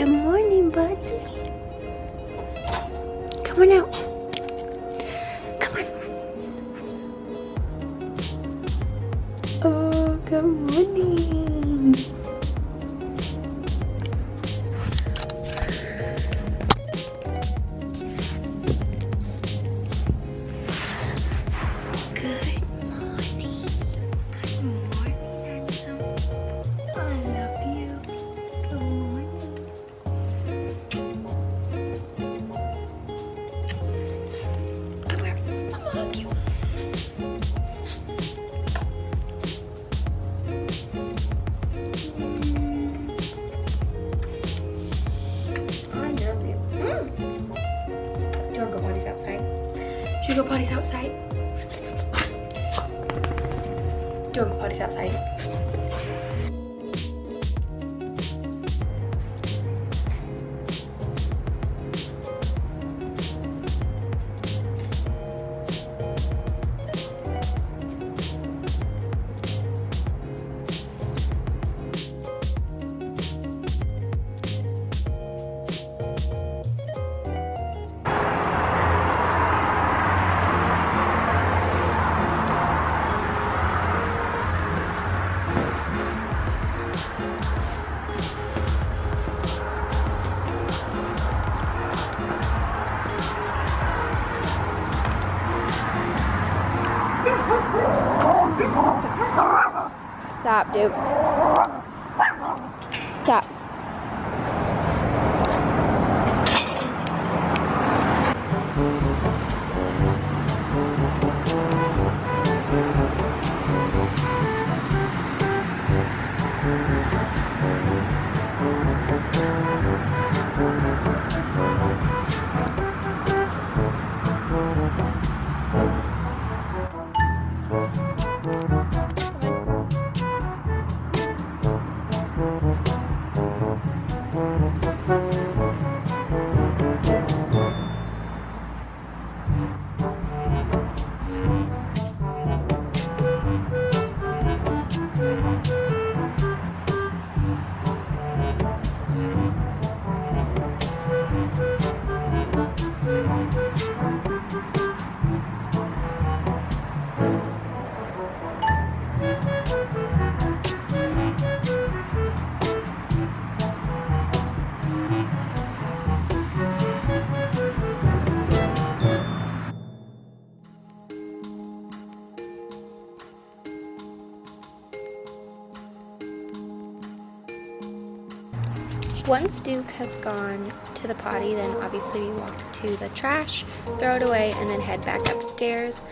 Good morning, buddy. Come on out. Come on. Oh, good morning. Should we go potties outside? Do you want to go potties outside? Stop, Duke. Stop. Once Duke has gone to the potty, then obviously we walk to the trash, throw it away, and then head back upstairs.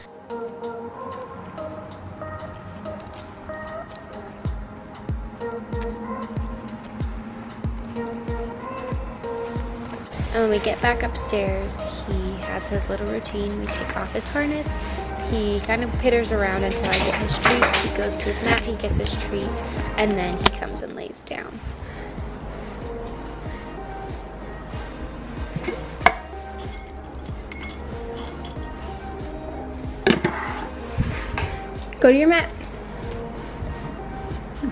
And when we get back upstairs, he has his little routine. We take off his harness. He kind of pitters around until I get his treat. He goes to his mat, he gets his treat, and then he comes and lays down. Go to your mat.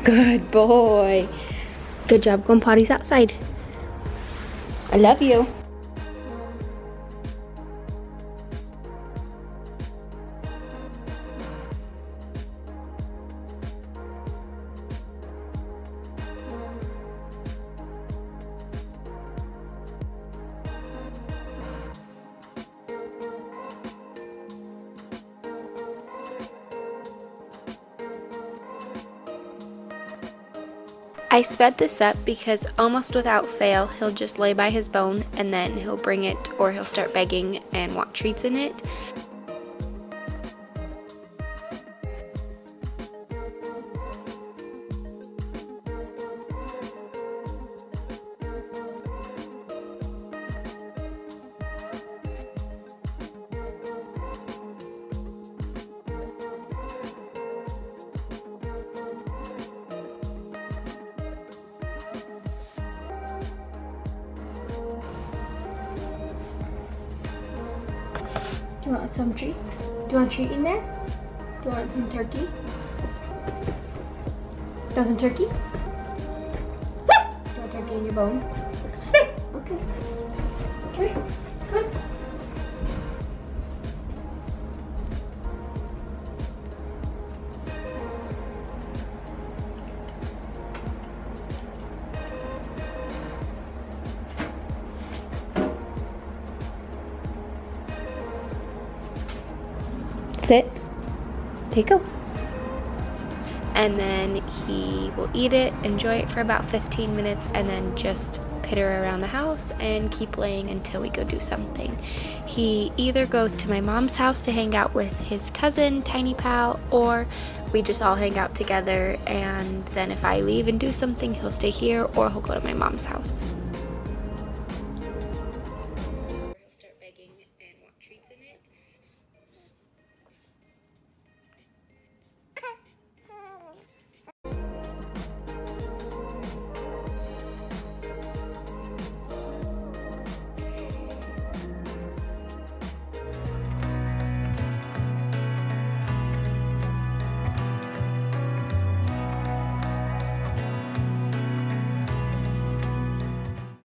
Good boy. Good job going potties outside. I love you. I sped this up because almost without fail, he'll just lay by his bone and then he'll bring it or he'll start begging and want treats in it. Do you want some treat? Do you want treat in there? Do you want some turkey? Do you want some turkey? Do you want Can't gain your bone. Okay. Okay, good. Sit. Take go. And then he will eat it, enjoy it for about 15 minutes, and then just pitter around the house and keep playing until we go do something. He either goes to my mom's house to hang out with his cousin, Tiny Pal, or we just all hang out together. And then if I leave and do something, he'll stay here or he'll go to my mom's house.